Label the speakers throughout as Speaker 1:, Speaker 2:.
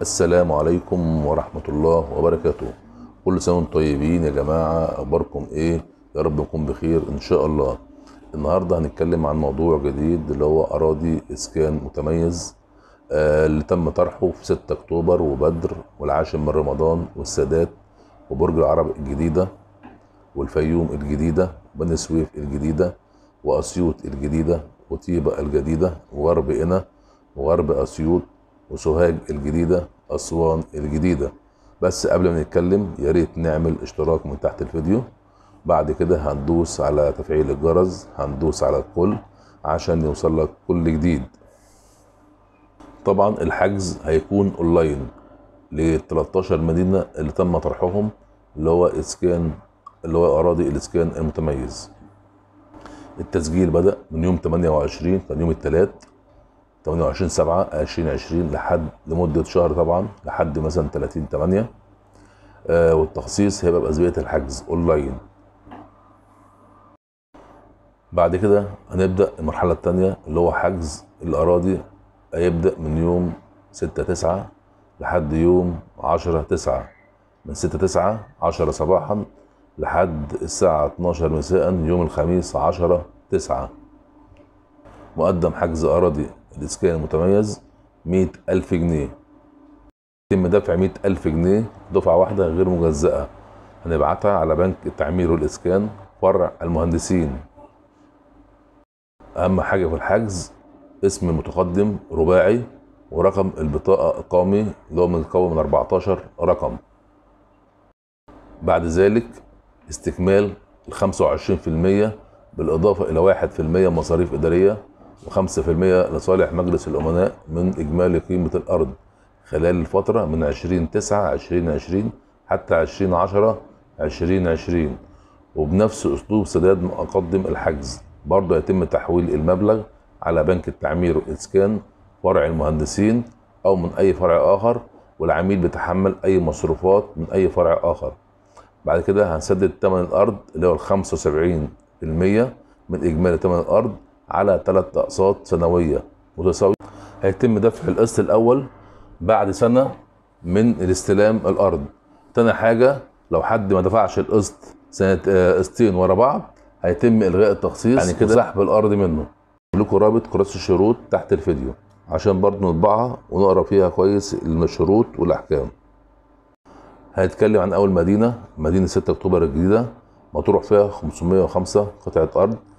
Speaker 1: السلام عليكم ورحمة الله وبركاته. كل سنة وأنتم طيبين يا جماعة أخباركم إيه؟ يا رب نكون بخير إن شاء الله. النهاردة هنتكلم عن موضوع جديد اللي هو أراضي إسكان متميز آه اللي تم طرحه في 6 أكتوبر وبدر والعاشر من رمضان والسادات وبرج العرب الجديدة والفيوم الجديدة بني سويف الجديدة وأسيوط الجديدة وطيبة الجديدة وغرب قنا وغرب أسيوط وسوهاج الجديدة أسوان الجديدة. بس قبل ما نتكلم يا ريت نعمل اشتراك من تحت الفيديو. بعد كده هندوس على تفعيل الجرس هندوس على الكل عشان يوصل لك كل جديد. طبعا الحجز هيكون أونلاين ل 13 مدينة اللي تم طرحهم اللي هو إسكان اللي هو أراضي الإسكان المتميز. التسجيل بدأ من يوم 28 كان يوم الثلاث 28 7 2020 لحد لمدة شهر طبعا لحد مثلا 30 8 آه والتخصيص هيبقى بأسبوعية الحجز أونلاين. بعد كده هنبدأ المرحلة التانية اللي هو حجز الأراضي. هيبدأ من يوم 6 9 لحد يوم 10 9 من 6 9 10 صباحا لحد الساعة 12 مساء يوم الخميس 10 9 مقدم حجز أراضي الإسكان المتميز مية ألف جنيه. يتم دفع مية ألف جنيه دفعة واحدة غير مجزأة. هنبعتها على بنك التعمير والإسكان فرع المهندسين. أهم حاجة في الحجز اسم المتقدم رباعي ورقم البطاقة القومي اللي هو متكون من 14 رقم. بعد ذلك استكمال ال 25% بالإضافة إلى 1% مصاريف إدارية و5% لصالح مجلس الأمناء من إجمالي قيمة الأرض خلال الفترة من 20 9 2020 حتى 20 10 2020 وبنفس أسلوب سداد مقدم الحجز. برضه يتم تحويل المبلغ على بنك التعمير والإسكان فرع المهندسين أو من أي فرع آخر والعميل بيتحمل أي مصروفات من أي فرع آخر. بعد كده هنسدد ثمن الأرض اللي هو ال 75% من إجمالي ثمن الأرض على ثلاث أقساط سنوية. متساوية. هيتم دفع القسط الأول بعد سنة من الاستلام الأرض. تاني حاجة لو حد ما دفعش القسط سنة قسطين ورا بعض هيتم إلغاء التخصيص يعني كده سحب الأرض منه. لكم رابط كراسة الشروط تحت الفيديو عشان برضه نطبعها ونقرأ فيها كويس الشروط والأحكام. هنتكلم عن أول مدينة مدينة 6 أكتوبر الجديدة. مطروح فيها 505 قطعة أرض. آه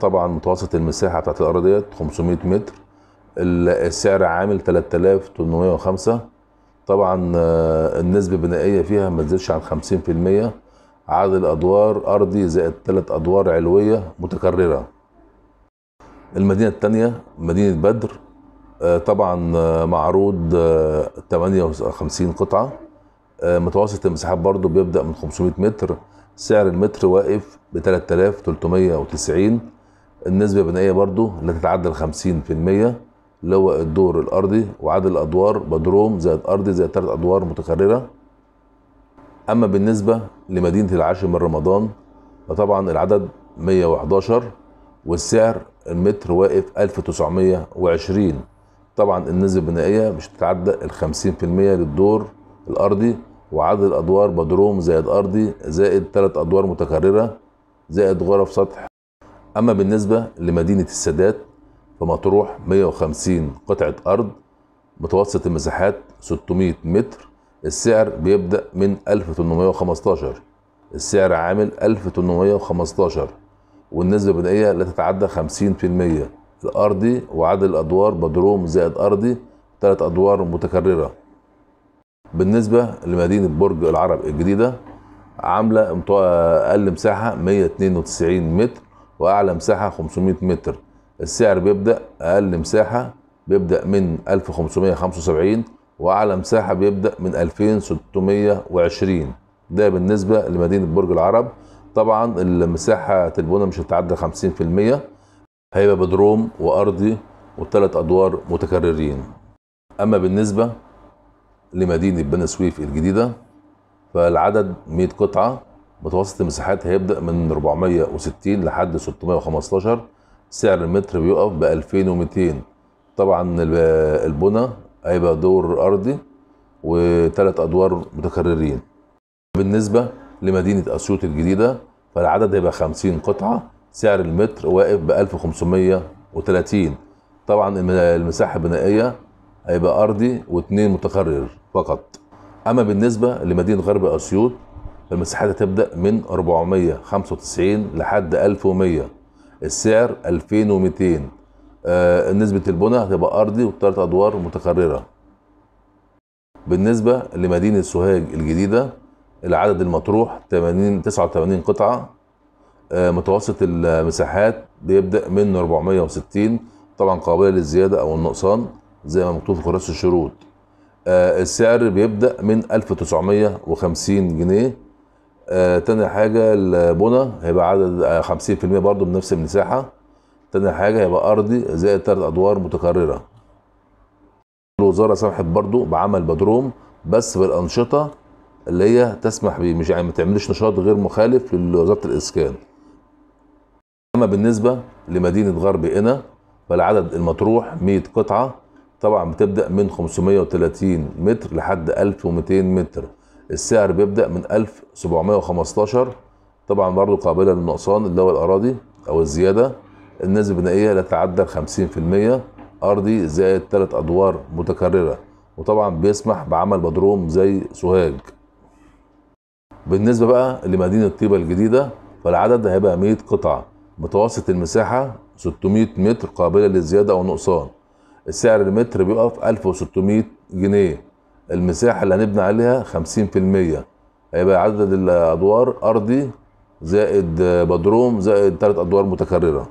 Speaker 1: طبعا متوسط المساحة بتاعت الأرض ديت 500 متر. السعر عامل 3805 طبعا آه النسبة البنائية فيها ما تزيدش عن 50% عدد الأدوار أرضي زائد ثلاث أدوار علوية متكررة. المدينة الثانية مدينة بدر آه طبعا معروض 58 قطعة. متوسط المساحات برضو بيبدأ من 500 متر. سعر المتر واقف ب 3390 النسبة البنائية برضو لا تتعدى ال 50% اللي هو الدور الأرضي وعدد الأدوار بدروم زائد أرضي زائد ثلاث أدوار متكررة. أما بالنسبة لمدينة العاشر من رمضان فطبعا العدد 111 والسعر المتر واقف 1920 طبعا النسبة البنائية مش تتعدى ال 50% للدور الأرضي. وعدد الأدوار بدروم زائد ارضي زائد ثلاث أدوار متكررة زائد غرف سطح. أما بالنسبة لمدينة السادات فمطروح 150 قطعة أرض متوسط المساحات 600 متر. السعر بيبدأ من 1815 السعر عامل 1815 والنسبة البنائية لا تتعدى 50% الارضي وعدد الأدوار بدروم زائد ارضي ثلاث أدوار متكررة. بالنسبة لمدينة برج العرب الجديدة عاملة أقل مساحة 192 متر وأعلى مساحة 500 متر. السعر بيبدأ أقل مساحة بيبدأ من 1575 وأعلى مساحة بيبدأ من 2620 ده بالنسبة لمدينة برج العرب. طبعا المساحة البنى مش هتعدى 50% هيبقى بدروم وأرضي وثلاث أدوار متكررين. أما بالنسبة لمدينة بني سويف الجديدة فالعدد 100 قطعة متوسط المساحات هيبدأ من 460 لحد 615 سعر المتر بيقف ب 2200 طبعا ال- البنى هيبقى دور أرضي وثلاث أدوار متكررين. بالنسبة لمدينة أسيوط الجديدة فالعدد هيبقى 50 قطعة سعر المتر واقف ب 1530 طبعا الم- المساحة البنائية هيبقى أرضي واثنين متكرر فقط. أما بالنسبة لمدينة غرب أسيوط المساحات هتبدأ من 495 لحد 1100 السعر 2200 آه نسبة البناء هتبقى أرضي وثلاث أدوار متكررة. بالنسبة لمدينة سوهاج الجديدة العدد المطروح 80 89 قطعة. آه، متوسط المساحات بيبدأ من 460 طبعا قابلة للزيادة أو النقصان. زي ما مكتوب في كراسه الشروط. آه، السعر بيبدأ من 1950 جنيه. آه، تاني حاجة البنى هيبقى عدد آه، 50% برضو من نفس المساحة. تاني حاجة هيبقى أرضي زائد ثلاث أدوار متكررة. الوزارة سمحت برضو بعمل بدروم بس بالانشطه اللي هي تسمح بيه مش يعني ما تعملش نشاط غير مخالف لوزارة الإسكان. أما بالنسبة لمدينة غرب قنا فالعدد المطروح 100 قطعة. طبعا بتبدأ من 530 متر لحد 1200 متر. السعر بيبدأ من 1715 طبعا برضه قابلة للنقصان اللي هو الأراضي أو الزيادة. النسبة البنائية لا تعدى 50% أرضي زائد ثلاث أدوار متكررة. وطبعا بيسمح بعمل بدروم زي سوهاج. بالنسبة بقى لمدينة طيبة الجديدة فالعدد هيبقى 100 قطعة. متوسط المساحة 600 متر قابلة للزيادة أو النقصان. السعر المتر بيقف 1600 جنيه. المساحة اللي هنبني عليها 50% هيبقى عدد الأدوار أرضي زائد بدروم زائد ثلاث أدوار متكررة.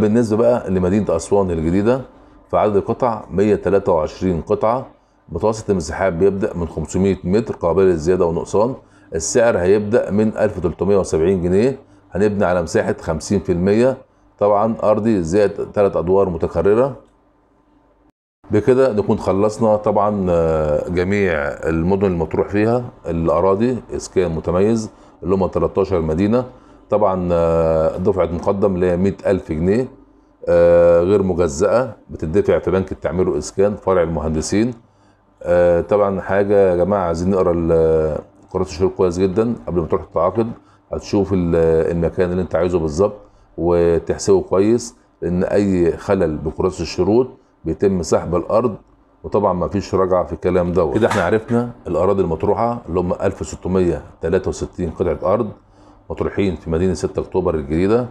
Speaker 1: بالنسبة بقى لمدينة أسوان الجديدة فعدد القطع 123 قطعة. متوسط المساحات بيبدأ من 500 متر قابله للزياده والنقصان السعر هيبدأ من 1370 جنيه. هنبني على مساحة 50% طبعا أرضي زائد ثلاث أدوار متكررة. بكده نكون خلصنا طبعا آه، جميع المدن المطروح فيها الأراضي إسكان متميز اللي هم 13 مدينة. طبعا آه، دفعة مقدم اللي هي 100000 جنيه آه، غير مجزأة بتدفع في بنك التعمير والإسكان فرع المهندسين. طبعا حاجة يا جماعة عايزين نقرأ قراءة الشروط كويس جدا. قبل ما تروح تتعاقد هتشوف ال- المكان اللي انت عايزه بالظبط وتحسبه كويس لأن أي خلل بقراءة الشروط بيتم سحب الأرض وطبعا ما فيش رجعة في الكلام ده كده إحنا عرفنا الأراضي المطروحة اللي هم 1663 قطعة أرض مطروحين في مدينة 6 أكتوبر الجديدة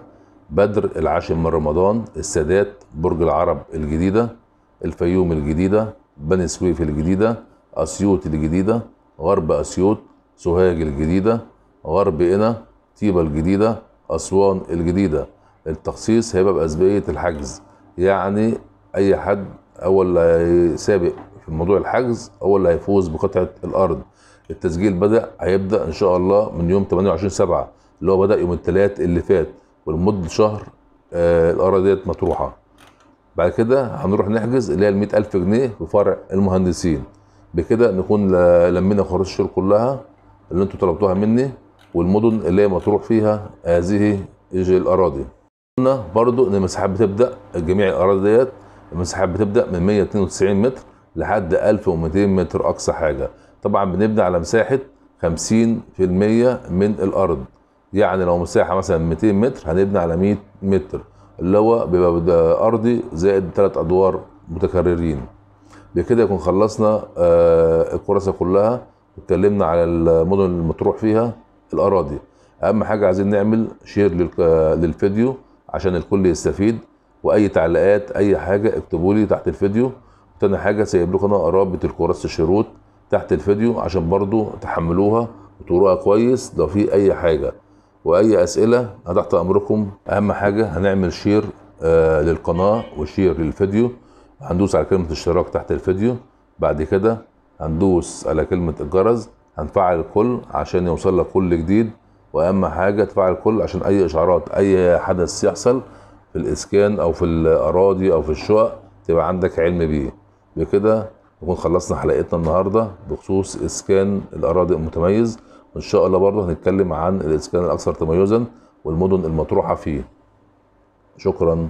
Speaker 1: بدر العاشر من رمضان السادات برج العرب الجديدة الفيوم الجديدة بني سويف الجديدة أسيوط الجديدة غرب أسيوط سوهاج الجديدة غرب قنا طيبة الجديدة أسوان الجديدة. التخصيص هيبقى باسبقيه الحجز يعني أي حد اول اللي هيسابق في موضوع الحجز هو اللي هيفوز بقطعة الأرض. التسجيل بدأ هيبدأ إن شاء الله من يوم 28 7 اللي هو بدأ يوم الثلاث اللي فات ولمدة شهر آه الأراضي ديت مطروحة. بعد كده هنروح نحجز اللي هي ال 100000 جنيه في فرع المهندسين. بكده نكون لمينا خرائط الشهور كلها اللي أنتوا طلبتوها مني والمدن اللي هي مطروح فيها هذه الأراضي. قلنا برضو إن المساحات بتبدأ جميع الأراضي ديت المساحات بتبدأ من 192 متر لحد 1200 متر أقصى حاجة. طبعا بنبدا على مساحة 50% من الأرض. يعني لو مساحة مثلا 200 متر هنبني على 100 متر. اللي هو بيبقى أرضي زائد ثلاث أدوار متكررين. بكده يكون خلصنا آه، الكراسة كلها اتكلمنا على المدن المطروح فيها الأراضي. أهم حاجة عايزين نعمل share للفيديو عشان الكل يستفيد. وأي تعليقات أي حاجة اكتبوا لي تحت الفيديو. تاني حاجة سايب لكم أنا رابط الكراسه الشروط تحت الفيديو عشان برضو تحملوها وتقروها كويس لو في أي حاجة. وأي أسئلة أنا تحت أمركم. أهم حاجة هنعمل share آه للقناة وشير للفيديو. هندوس على كلمة اشتراك تحت الفيديو. بعد كده هندوس على كلمة الجرس. هنفعل الكل عشان يوصل لك كل جديد. وأهم حاجة تفعل الكل عشان أي إشعارات أي حدث يحصل في الإسكان أو في الأراضي أو في الشقق تبقى عندك علم بيه. بكده نكون خلصنا حلقتنا النهارده بخصوص إسكان الأراضي المتميز. وان شاء الله برضه هنتكلم عن الإسكان الأكثر تميزا والمدن المطروحة فيه. شكرا.